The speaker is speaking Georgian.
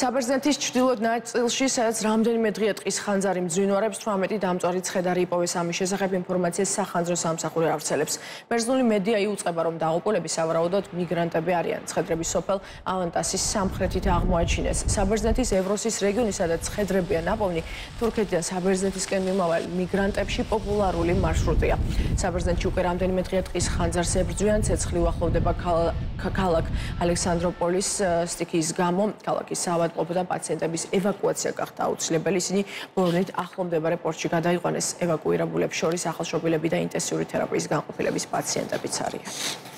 საბერძნეთის ჩრდილოეთ ნაწილში, სადაც რამდენიმე დღეა ტყის ხანძარი მძვინვარებს, 18 დამწვარი ცხედარი იპოვეს ამის შესახებ ინფორმაციას სახანძრო სამსახური ავრცელებს. ბერძნული მედია იუწყება, რომ დაღუპულები სავარაუდოდ მიგრანტები არიან. ცხედრები სოფელ ავანტასის სამხრეთით აღმოაჩინეს. საბერძნეთის ევროსის რეგიონი, სადაც ცხედრებია ნაპოვნი, თურქეთიდან საბერძნეთისკენ მიმავალი მიგრანტებში პოპულარული მარშრუტია. საბერძნეთში უკვე რამდენიმე დღეა ტყის ხანძარს ებრძვიან, ცეცხლი უახლოვდება ქალაქ ალექსანდროპოლის სტიქიის გამო, ქალაქის ავადმყოფობიდან პაციენტების ევაკუაცია გახდა აუცილებელი. ისინი ბოლნით ახლო მდებარე პორტში გადაიყვანეს ევაკუირებულებს შორის ახალშობილები და ინტენსიური თერაპიის განყოფილების პაციენტებიც არიან.